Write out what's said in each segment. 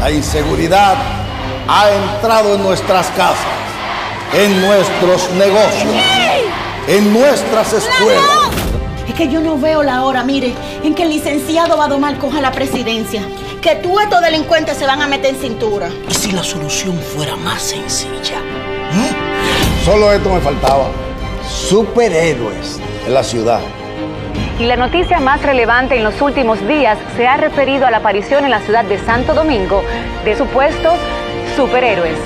La inseguridad ha entrado en nuestras casas, en nuestros negocios, en nuestras escuelas. Es que yo no veo la hora, mire, en que el licenciado Badomar coja la presidencia. Que tú estos delincuentes se van a meter en cintura. ¿Y si la solución fuera más sencilla? Solo esto me faltaba. Superhéroes en la ciudad. Y la noticia más relevante en los últimos días se ha referido a la aparición en la ciudad de Santo Domingo de supuestos superhéroes.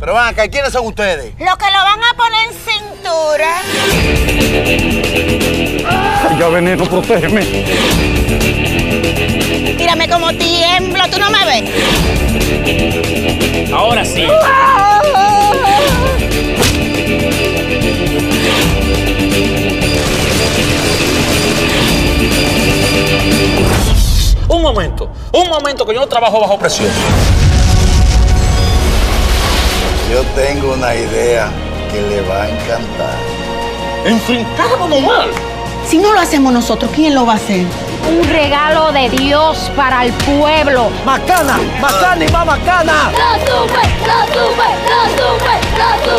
Pero van acá, ¿quiénes son ustedes? Los que lo van a poner en cintura. Ya veneno, protégeme. Mírame como tiemblo, ¿tú no me ves? Ahora sí. Un momento, un momento que yo no trabajo bajo presión. Yo tengo una idea que le va a encantar. Enfrentar a mal. Si no lo hacemos nosotros, ¿quién lo va a hacer? Un regalo de Dios para el pueblo. ¡Macana! ¡Macana y más macana! ¡Lo supe! ¡Lo supe! ¡Lo supe! ¡Lo super!